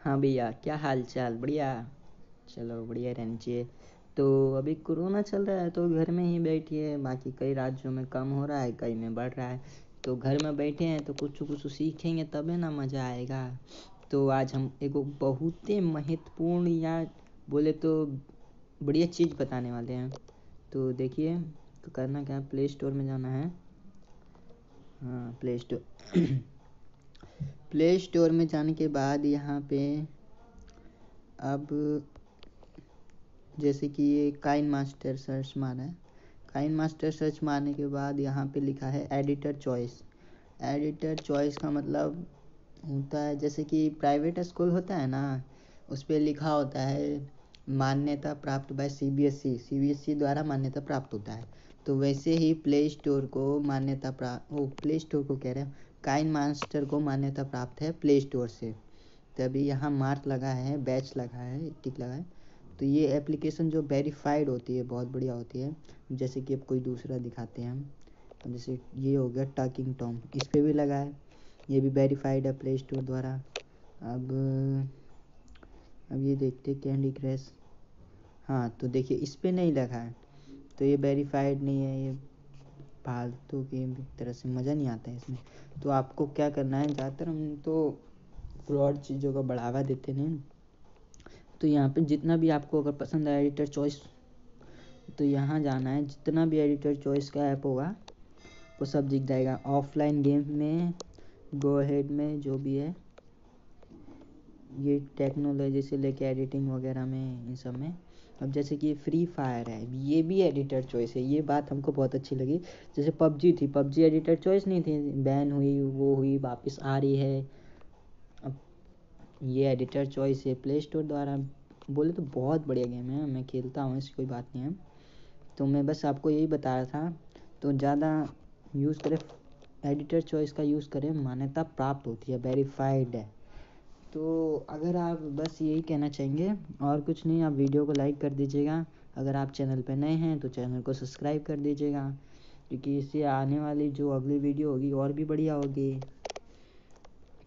हाँ भैया, क्या हाल चाल बढ़िया। चलो, बढ़िया रहनी चाहिए। तो अभी कोरोना चल रहा है तो घर में ही बैठिए बाकी कई राज्यों में कम हो रहा है, कई में बढ़ रहा है। तो घर में बैठे हैं तो कुछ कुछ सीखेंगे तबे ना मज़ा आएगा। तो आज हम एक बहुत ही महत्वपूर्ण या बोले तो बढ़िया चीज़ बताने वाले हैं। तो देखिए तो करना क्या प्ले स्टोर में जाना है। हाँ प्ले स्टोर प्ले स्टोर में जाने के बाद यहाँ पे अब जैसे कि ये काइन मास्टर सर्च मारा है। काइन मास्टर सर्च मारने के बाद यहाँ पे लिखा है एडिटर चॉइस एडिटर चॉइस का मतलब होता है, जैसे कि प्राइवेट स्कूल होता है ना, उस पर लिखा होता है मान्यता प्राप्त by C B S E C B S E द्वारा मान्यता प्राप्त होता है। तो वैसे ही प्ले स्टोर को मान्यता प्राप्त वो प्ले स्टोर को कह रहे हैं काइन मास्टर को मान्यता प्राप्त है प्ले स्टोर से। तभी यहाँ मार्क लगा है, बैच लगा है, टिक लगा है। तो ये एप्लीकेशन जो वेरीफाइड होती है, बहुत बढ़िया होती है। जैसे कि अब कोई दूसरा दिखाते हैं हम। जैसे ये हो गया टॉकिंग टॉम इस पर भी लगा है। ये भी वेरीफाइड है प्ले स्टोर द्वारा। अब अब ये देखते कैंडी क्रैश हाँ तो देखिए, इस पर नहीं लगा है। तो ये वेरीफाइड नहीं है, ये फालतू की तरह से मज़ा नहीं आता है इसमें। तो आपको क्या करना है, ज़्यादातर हम तो फ्रॉड चीज़ों का बढ़ावा देते नहीं तो यहाँ पे जितना भी आपको अगर पसंद है एडिटर चॉइस तो यहाँ जाना है। जितना भी एडिटर चॉइस का ऐप होगा, वो सब दिख जाएगा। ऑफलाइन गेम में गो हेड में जो भी है ये टेक्नोलॉजी से लेके एडिटिंग वगैरह में, इन सब में। अब जैसे कि फ्री फायर है, ये भी एडिटर चॉइस है। ये बात हमको बहुत अच्छी लगी। जैसे पबजी थी, पबजी एडिटर चॉइस नहीं थी। बैन हुई, वो हुई, वापस आ रही है। अब ये एडिटर चॉइस है। प्ले स्टोर द्वारा बोले तो बहुत बढ़िया गेम है। मैं खेलता हूँ, ऐसी कोई बात नहीं है। तो मैं बस आपको यही बता रहा था। तो ज़्यादा यूज़ करें एडिटर चॉइस का यूज़ करें, मान्यता प्राप्त होती है। वेरीफाइड है। तो अगर आप बस यही कहना चाहेंगे, और कुछ नहीं, आप वीडियो को लाइक कर दीजिएगा। अगर आप चैनल पर नए हैं तो चैनल को सब्सक्राइब कर दीजिएगा, क्योंकि इससे आने वाली जो अगली वीडियो होगी, और भी बढ़िया होगी।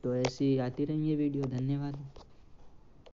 तो ऐसी आती रहेंगी वीडियो, धन्यवाद।